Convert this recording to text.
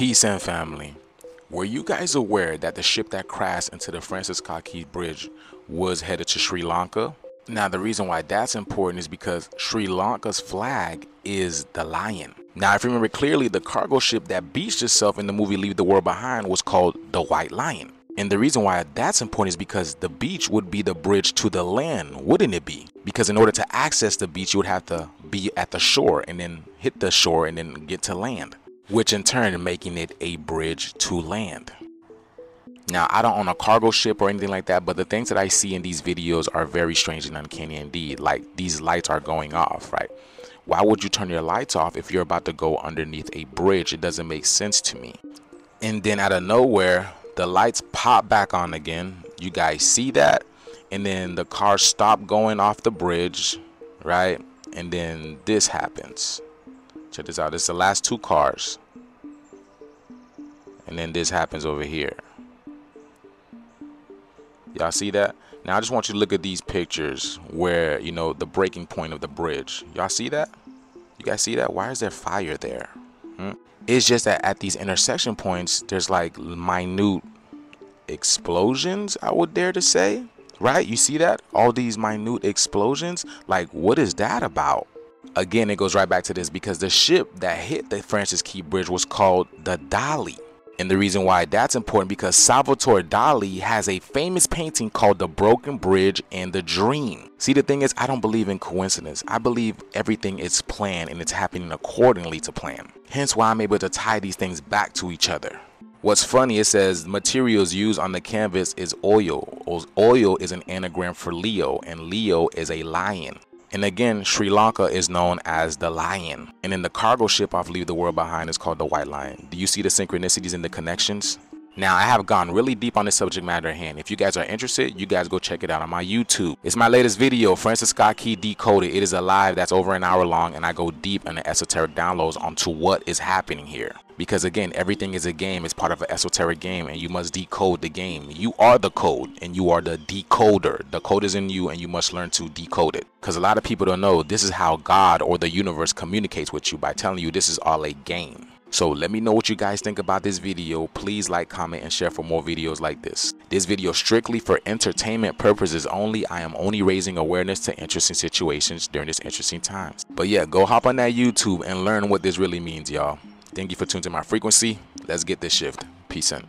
Peace and family. Were you guys aware that the ship that crashed into the Francis Key Bridge was headed to Sri Lanka? Now, the reason why that's important is because Sri Lanka's flag is the lion. Now, if you remember clearly, the cargo ship that beached itself in the movie Leave the World Behind was called the White Lion. And the reason why that's important is because the beach would be the bridge to the land, wouldn't it be? Because in order to access the beach, you would have to be at the shore and then hit the shore and then get to land which in turn making it a bridge to land. Now, I don't own a cargo ship or anything like that, but the things that I see in these videos are very strange and uncanny indeed. Like these lights are going off, right? Why would you turn your lights off if you're about to go underneath a bridge? It doesn't make sense to me. And then out of nowhere, the lights pop back on again. You guys see that? And then the car stop going off the bridge, right? And then this happens. Check this out. Is the last two cars. And then this happens over here. Y'all see that? Now I just want you to look at these pictures where, you know, the breaking point of the bridge. Y'all see that? You guys see that? Why is there fire there? Hmm? It's just that at these intersection points, there's like minute explosions, I would dare to say. Right? You see that? All these minute explosions. Like, what is that about? Again, it goes right back to this because the ship that hit the Francis Key Bridge was called the Dali. And the reason why that's important because Salvatore Dali has a famous painting called The Broken Bridge and the Dream. See, the thing is, I don't believe in coincidence. I believe everything is planned and it's happening accordingly to plan. Hence why I'm able to tie these things back to each other. What's funny, it says materials used on the canvas is oil. Oil is an anagram for Leo, and Leo is a lion. And again, Sri Lanka is known as the lion. And in the cargo ship off Leave the World Behind is called the White Lion. Do you see the synchronicities and the connections? Now, I have gone really deep on this subject matter at hand. If you guys are interested, you guys go check it out on my YouTube. It's my latest video, Francis Scott Key Decoded. It is a live that's over an hour long, and I go deep in the esoteric downloads onto what is happening here. Because again, everything is a game. It's part of an esoteric game, and you must decode the game. You are the code, and you are the decoder. The code is in you, and you must learn to decode it. Because a lot of people don't know this is how God or the universe communicates with you by telling you this is all a game. So let me know what you guys think about this video. Please like, comment, and share for more videos like this. This video strictly for entertainment purposes only. I am only raising awareness to interesting situations during this interesting times. But yeah, go hop on that YouTube and learn what this really means, y'all. Thank you for tuning to my frequency. Let's get this shift. Peace in.